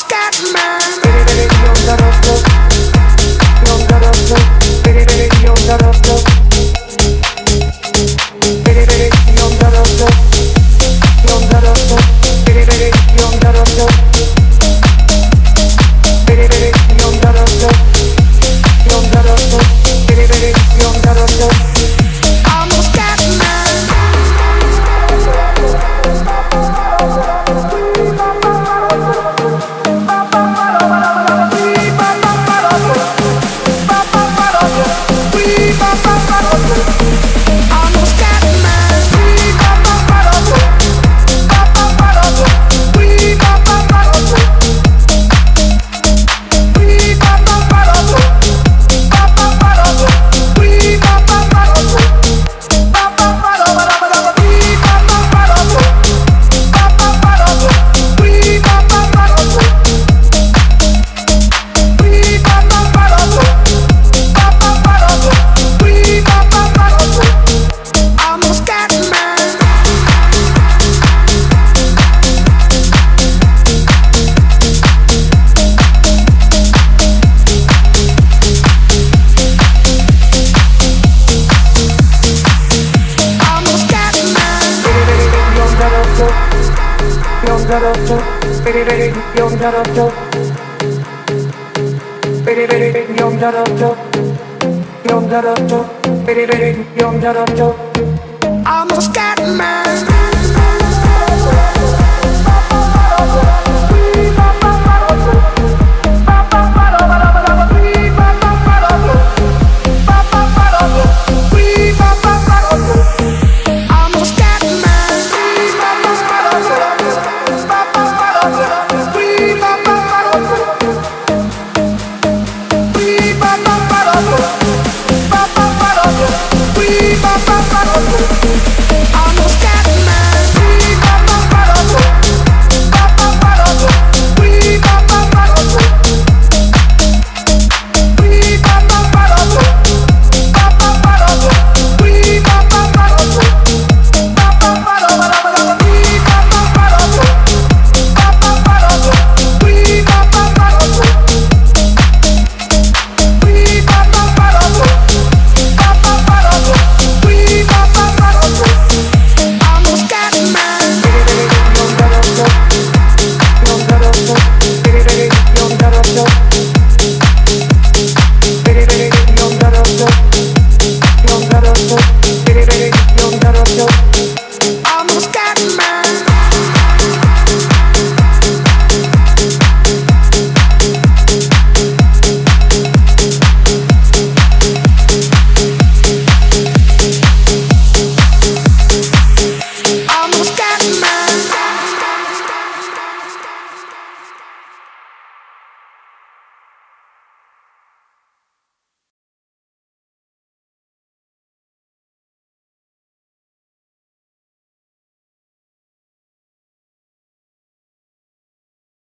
Scatman. I'm a scat man.